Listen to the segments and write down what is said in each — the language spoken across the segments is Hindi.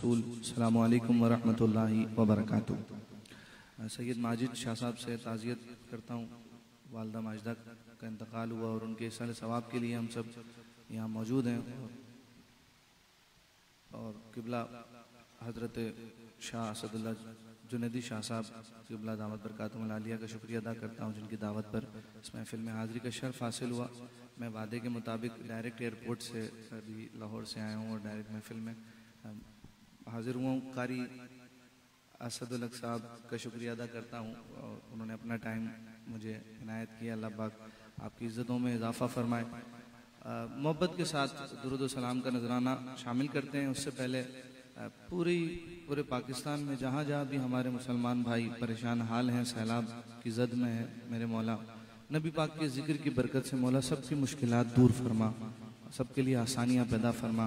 अल्लाम वरहमतुल्लाहि वबरकातुह। सैयद माजिद शाह साहब से ताज़ियत करता हूँ। वालदा माजदा का इंतकाल हुआ और उनके साल सवाब के लिए हम सब यहाँ मौजूद हैं और किबला हज़रत शाह असदुल्ला जुनेदी शाह साहब, किबला दावत बरकातमिया का शुक्रिया अदा करता हूँ जिनकी दावत पर इस महफिल में हाज़िरी का शर्फ हासिल हुआ। मैं वादे के मुताबिक डायरेक्ट एयरपोर्ट से अभी लाहौर से आया हूँ और डायरेक्ट महफिल में हाजिर हुआ हूँ। कारी असदुल्लक साहब का शुक्रिया अदा करता हूँ उन्होंने अपना टाइम मुझे इनायत किया। अल्लाह पाक आपकी इज़्ज़तों में इजाफ़ा फरमाए। मोहब्बत के साथ दुरुद सलाम का नजराना शामिल करते हैं। उससे पहले पूरी, पूरे पाकिस्तान में जहाँ जहाँ भी हमारे मुसलमान भाई परेशान हाल हैं, सैलाब की जद में है, मेरे मौला, नबी पाक के ज़िक्र की बरकत से मौला सबकी मुश्किल दूर फरमा, सबके लिए आसानियाँ पैदा फरमा।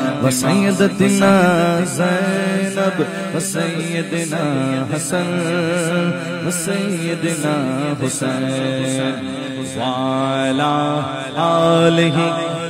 वसैदतना जैनब वसैदना हसन वसैदना हुसैन वाला आलिहि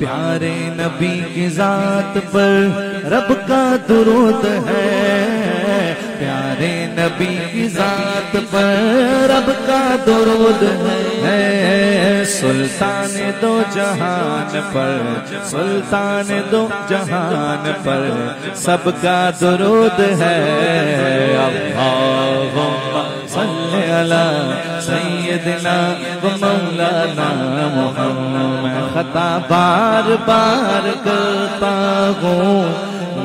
प्यारे नबी की जात पर रब का दुरूद है प्यारे नबी की जात पर रब का दुरूद है। सुल्तान दो जहान पर, सुल्तान दो जहान पर सबका दुरूद है। अल्लाहुम्मा सल्ली अला सैयदना व मौलाना मुहम्मद। खता बार बार करता हूँ,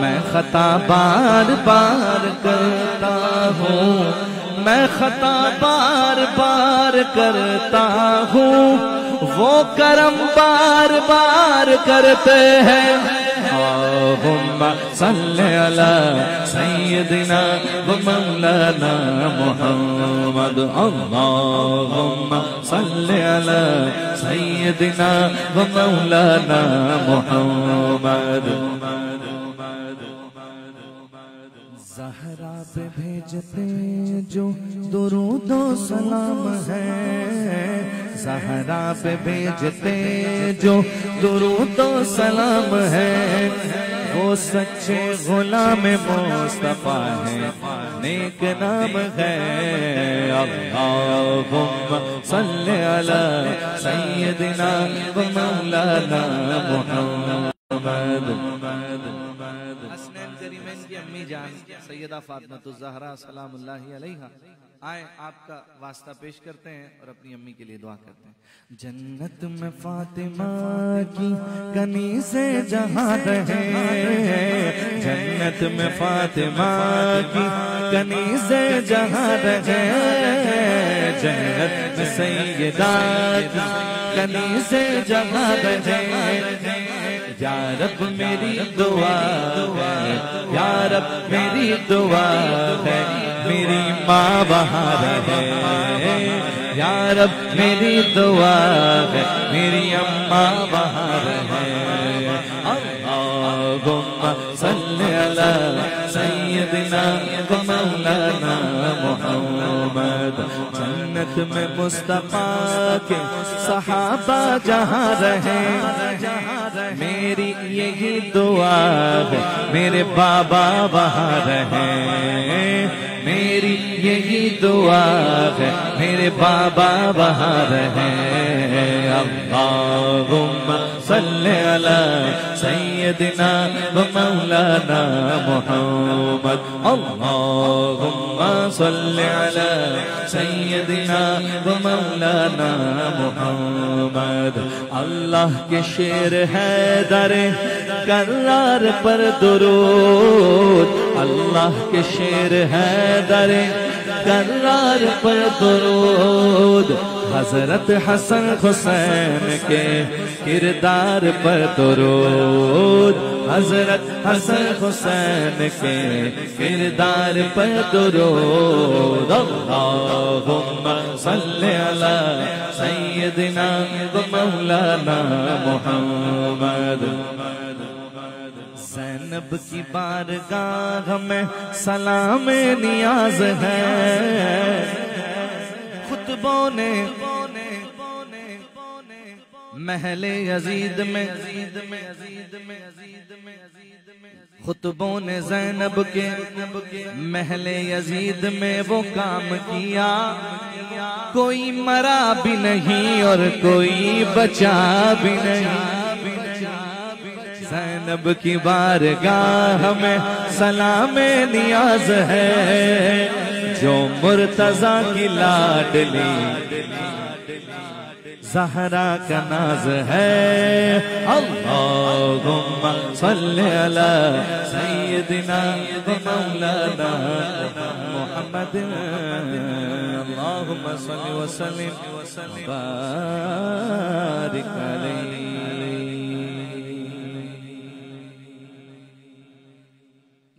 मैं खता बार बार करता हूँ मैं खता बार बार करता हूँ, वो करम बार बार करते हैं। सल्ली व मौलाना मुहम्मद। अल्लाहुम्मा सल्ली अला सय्यदिना व मौलाना मुहम्मद। पे भेजते जो दुरूदो सलाम है। सहरा पे भेजते जो दुरूदो सलाम है। वो सच्चे गुलाम मुस्तफ़ा है। नेक नाम है। अल्लाहुम्मा सल्ली अला सय्यदिना व मौलाना मुहम्मद। की अम्मी जान सैदा फातिमा तो जहरा सलामुल्लाहि आए, आपका वास्ता पेश करते हैं और अपनी अम्मी के लिए दुआ करते हैं। जन्नत में फातिमा की कनी से जहाँ रहे जन्नत में फातिमा की कनी से जहाँ रहे जन्नत में सैयदा की कनी से जहाँ रहे या रब मेरी दुआ है, या मेरी दुआ है, मेरी माँ बाहर है या रब मेरी दुआ है, मेरी अम्मा बाहर है अल्लाहुम्मा सल्ली अला सय्यदिना व मौलाना मुहम्मद, जन्नत में मुस्तफ़ा के सहाबा जहाँ रहे। मेरी यही दुआ है, मेरे बाबा वहाँ रहे। मेरी यही दुआ है, मेरे बाबा वहाँ रहे। अल्लाहुम्मा सल्ली अला सय्यदिना व मौलाना मुहम्मद। अल्लाहुम्मा सल्ली अला सय्यदिना व मौलाना अल्लाह के शेर है दर करार पर दुरूद। अल्लाह के शेर है दरे करार पर दुरूद। हज़रत हसन हुसैन के किरदार पर दुरूद। हज़रत हसन हुसैन के किरदार पर दुरूद। अल्लाहुम्मा अला सय्यदिना व मौलाना मुहम्मद। जैनब की बारगाह में सलाम नियाज है। खुतबों ने महले यजीद में, खुतबों ने जैनब के, महले यजीद में वो काम किया। कोई मरा भी नहीं और कोई बचा भी नहीं। जैनब की बारगाह में सलाम नियाज है। जो मुर्तजा की लाडली जहरा का नाज है। मुहम्मद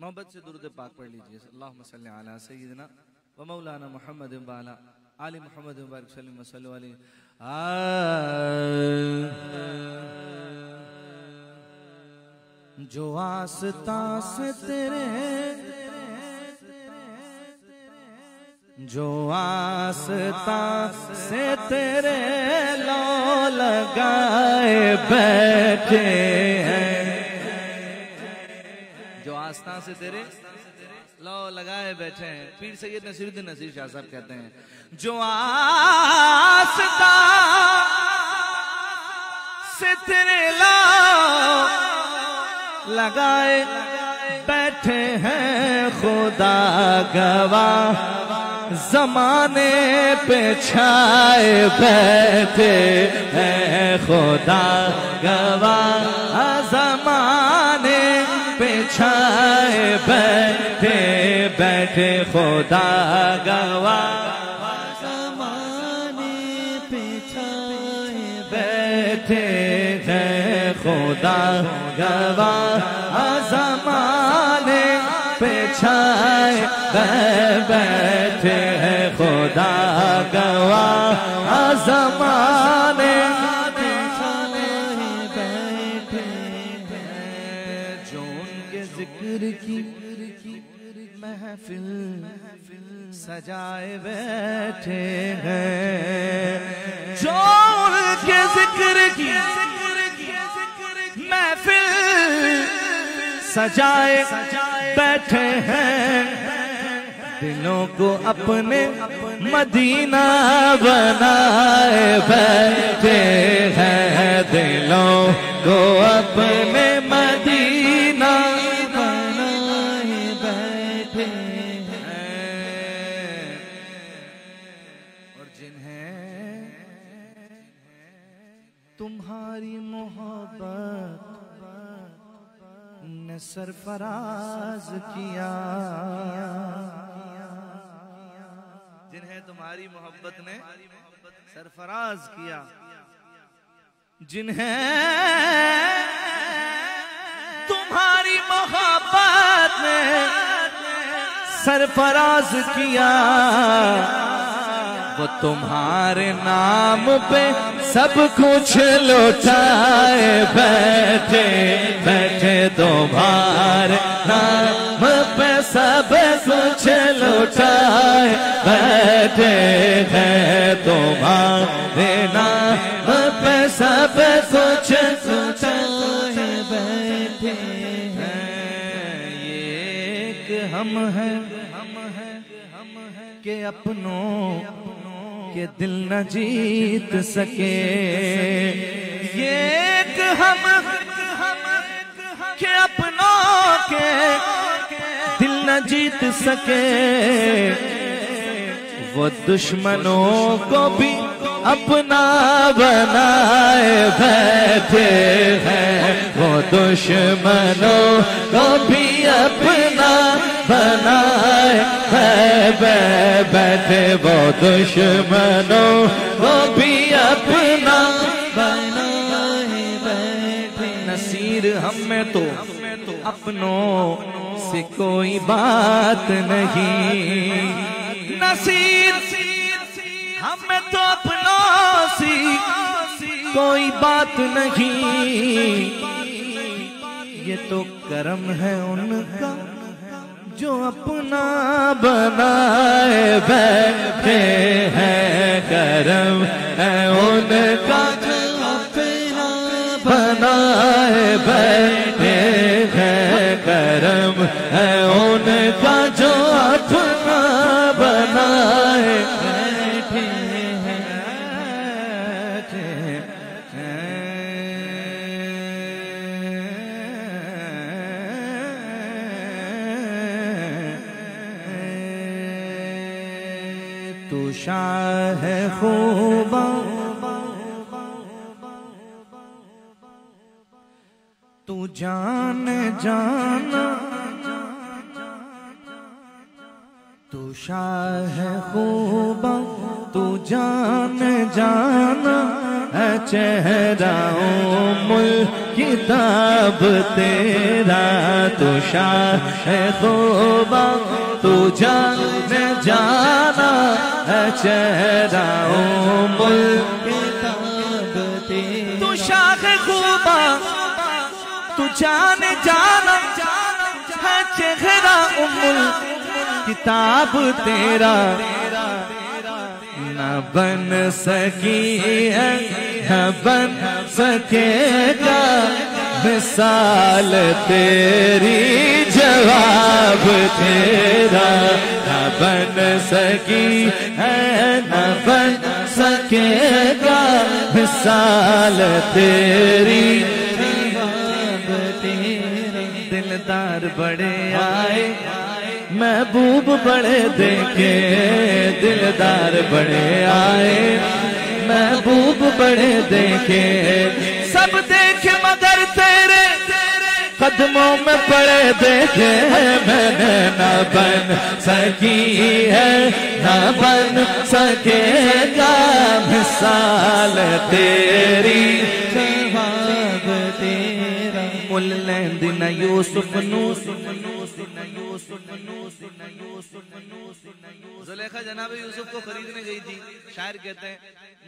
मोहब्बत से दुरूद पाक पढ़ लीजिए। अल्लाहुम्मा सल्ली व मौलाना मुहम्मद अला आली मुहम्मद व बारिक सल्लम अलैहि जो आस्ता से तेरे जो आस्ता से तेरे लो लगाए बैठे हैं जो आस्था से तेरे लो, लगाए बैठे हैं। पीर सैयद नसीरुद्दीन नसीर शाह साहब कहते हैं, जो आस्था से लो लगाए बैठे हैं खुदा गवाह। जमाने पे छाए बैठे हैं खुदा गवाह। जमाने पे छाए बैठे बैठे खुदा गवाह जमाने पे छाए बैठे हैं खुदा गवाह जमाने पे छाए बैठे हैं खुदा गवाह जमाने महफिल सजाए बैठे हैं। जो उनके ज़िक्र की महफिल सजाए बैठे हैं। दिलों को अपने मदीना बनाए बैठे हैं। दिलों को अपने सरफराज किया। जिन्हें तुम्हारी मोहब्बत ने सरफराज किया। जिन्हें तुम्हारी मोहब्बत ने सरफराज किया। वो तुम्हारे नाम पे सब कुछ लौटाए, बैठे बैठे तुम्हारे नाम पे सब कुछ लौटाए, बैठे हैं तुम्हारे नाम पे सब कुछ लौटाए, बैठे हैं। ये एक हम हैं हम हैं हम हैं के अपनों के दिल न जीत सके। ये हम, के अपनों के दिल न जीत सके। वो दुश्मनों को भी अपना बनाए बैठे हैं। वो दुश्मनों को भी अपना बनाए बैठे वो दुश्मनों, वो भी अपना बनाए बैठे। नसीर हमें तो अपनों से कोई बात नहीं। नसीर हमें तो अपनों से कोई बात नहीं। ये तो कर्म है उनका। जो अपना बनाए बैठे हैं करम है उनका जो अपना बनाए बैठे जान, जाना। तू शाह है खूबा, तू जान, जाना। है चेहरा मुल किताब तेरा। तू शाह है खूबा, तू जान, जाना। है चेहरा मुल जान जाना है चेहरा उमुल किताब तेरा न बन सकी है, न बन सकेगा। मिसाल तेरी, जवाब तेरा न बन सकी है, न बन सकेगा। मिसाल तेरी दिलदार बड़े आए, महबूब बड़े देखे, दिलदार बड़े आए, महबूब बड़े देखे। सब देखे मगर तेरे, कदमों में पड़े देखे। मैंने न बन सकी है, न बन सकेगा मिसाल तेरी। तेरा मुल लेंदी न यूसुफ नू। जुलेखा जनाब यूसुफ को खरीदने गई थी। शायर कहते हैं,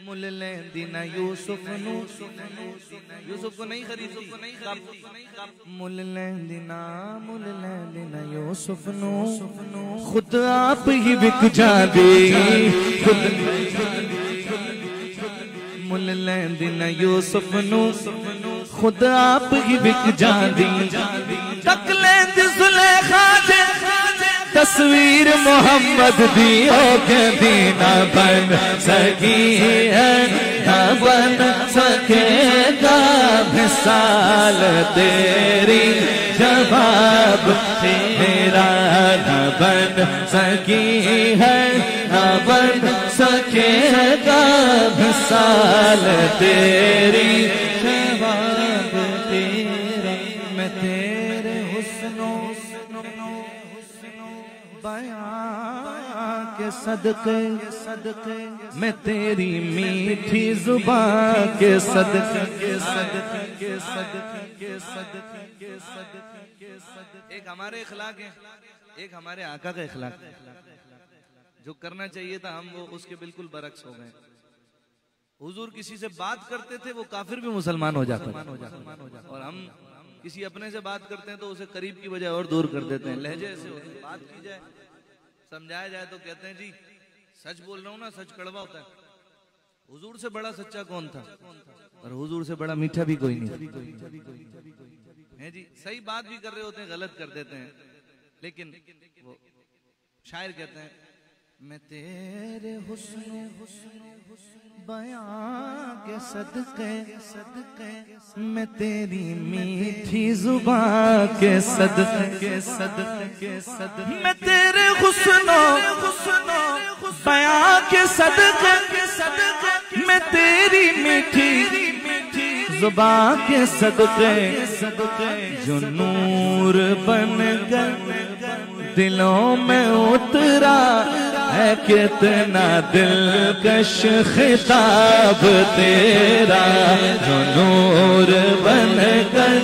मुल लेंदी न यूसुफ नू। यूसुफ को नहीं खरीद कब? मुल लेंदी ना मुल लेंदी न यूसुफ नू। खुद आप ही बिक जाती मुल लेंदी न यूसुफ नू। खुद आप ही बिक जाती। तस्वीर मोहम्मद दी हो के दीना बन सकी है, न बन सकेगा मिसाल तेरी जवाब। तेरा न बन सकी है, न बन सकेगा मिसाल तेरी बयां के सदके सदके मैं तेरी मीठी ज़ुबान के सदके के सदके के सदके के सदके के सदके के सदके एक हमारे इखलाक है, एक हमारे आका का इखलाक जो करना चाहिए था हम, वो उसके बिल्कुल बरक्स हो गए। हुजूर किसी से बात करते थे, वो काफिर भी मुसलमान हो जाता और हम किसी अपने से बात करते हैं तो उसे करीब की बजाय और दूर कर देते हैं। लहजे से बात की जाए, समझाया जाए तो कहते हैं, जी, सच बोल रहा हूँ ना, सच कड़वा होता है। हुजूर से बड़ा सच्चा कौन था? और हुजूर से बड़ा मीठा भी कोई नहीं है जी, सही बात भी कर रहे होते हैं, गलत कर देते हैं। लेकिन वो शायर कहते हैं मैं तेरे हुस्न, बयां के सदके सदके मैं तेरी मीठी ज़ुबान के सदके के सदके के सदके मैं तेरे हुस्नो, बयां के सदके के सदके मैं तेरी मीठी जुबा के सदके सदके जो नूर बन गए दिलों में उतरा। है कितना दिलकश खिताब तेरा जो नूर बन कर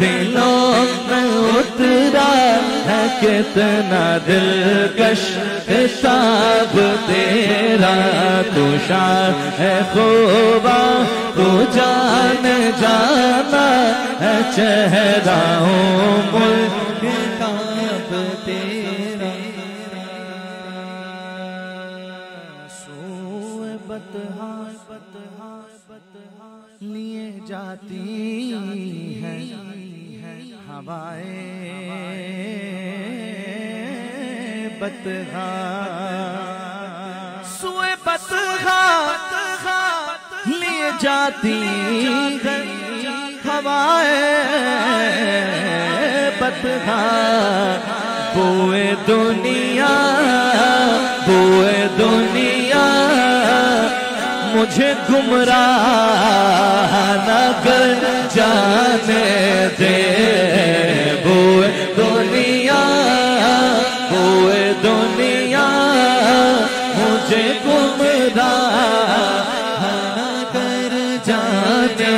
दिलों में उतरा है कितना दिलकश खिताब तेरा। तू शान है खूबा, तू जान जाना है चेहरा मुल्क जाती है हवाएँ बतहा सुए बतहा लिए जाती हवाएँ बतहा बोए दुनिया बोए दुनिया। मुझे गुमराह न कर जाने दे। बोए दुनिया बोए दुनिया, मुझे गुमराह न कर जाने।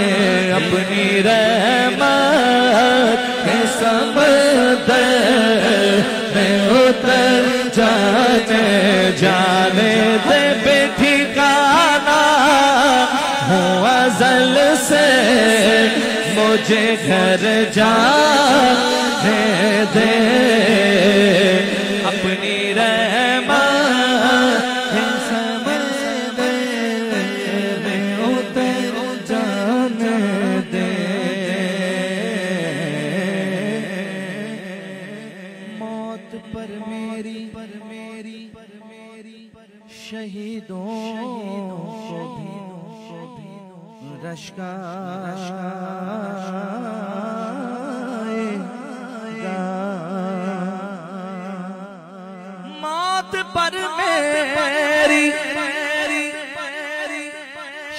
अपनी रहमत के समंदर में उतर जाने जाने से मुझे घर जा दे अपनी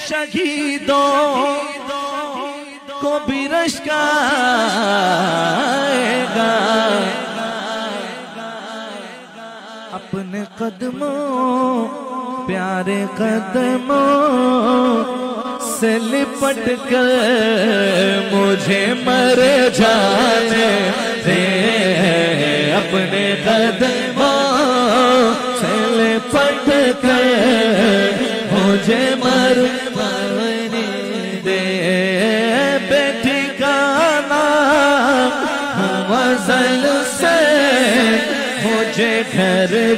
शहीदों को भी रश्काएगा। अपने कदमों, प्यारे कदमों से लिपट कर मुझे मर जाने दे। अपने कदमों से लिपट कर मुझे मर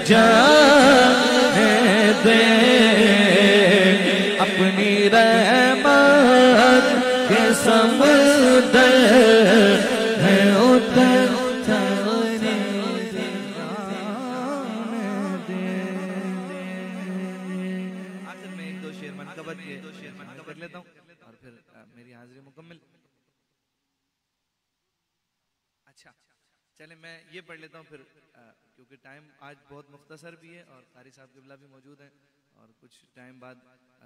जाने दे अपनी रहमत चले मैं ये पढ़ लेता हूँ, फिर क्योंकि टाइम आज बहुत मुख्तसर भी है और कारी साहब किबला भी मौजूद हैं और कुछ टाइम बाद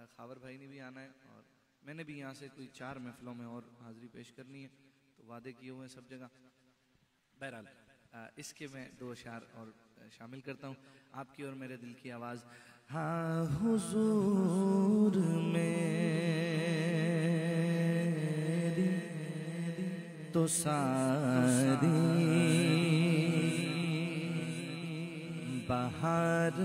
खावर भाई ने भी आना है और मैंने भी यहाँ से कोई चार महफिलों में और हाजिरी पेश करनी है तो वादे किए हुए हैं सब जगह। बहरहाल इसके मैं दो अशार और शामिल करता हूँ। आपकी और मेरे दिल की आवाज़। हाँ हुजूर मेरी तो सारी बाहर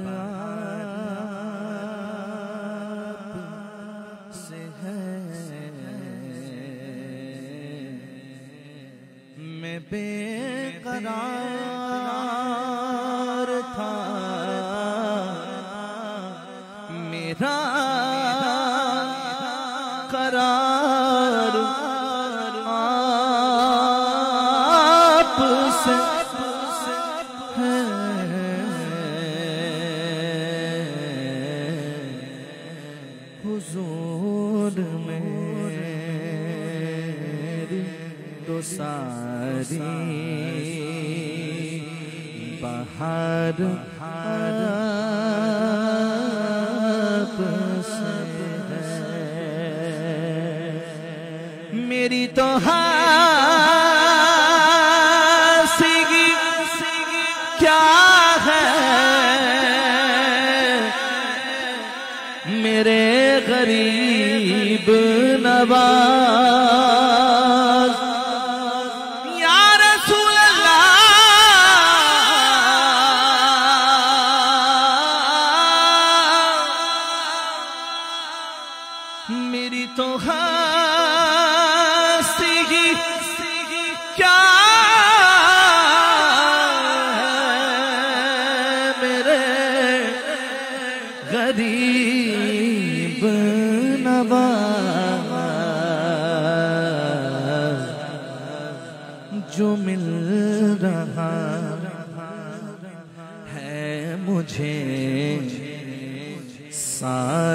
हुजूर मेरी तो सारी बाहर आप से मेरी तो हार मेरी तो हस्ती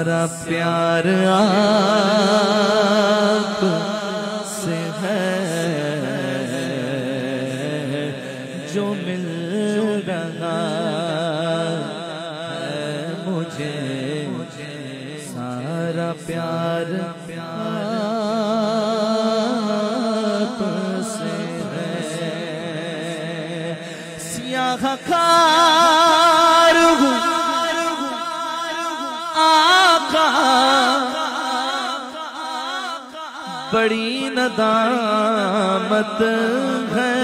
सारा प्यार आप से है, जो मिल रहा है मुझे। सारा प्यार आप से है। सियाह कार बड़ी नदामत है।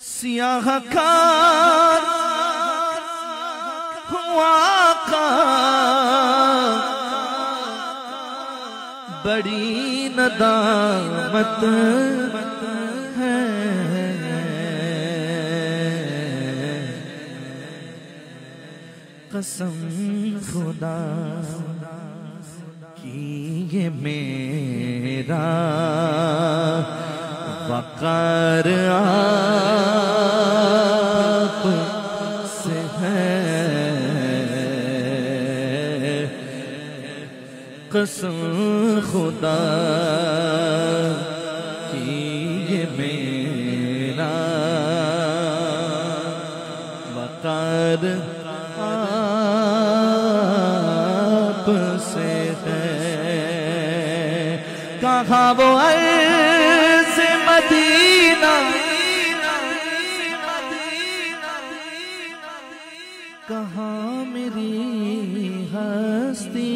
सियाह खान हुआ का बड़ी नदामत कसम खुदा की ये मेरा वकार आप से है। कसम खुदा की ये मेरा वकार वो अर्ज़ मदीना। कहाँ मेरी हस्ती?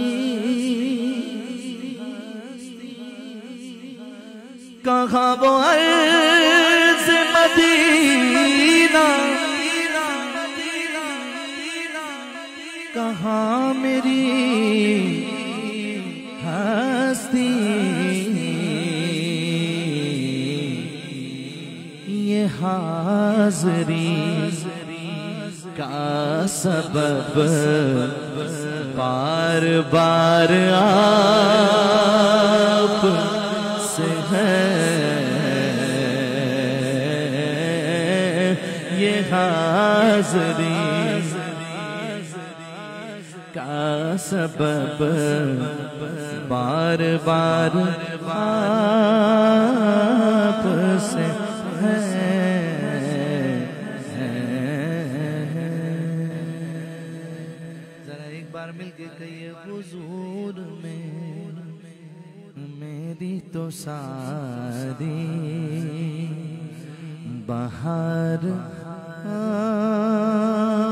कहाँ वो अर्ज़ मदीना? कहाँ मेरी हाजरी का सबब बार बार आप से है। ये हाजरी का सबब बार बार आप से जरा मिलके हुजूर में। मेरी तो सारी बाहर। आ